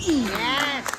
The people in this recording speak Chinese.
いい。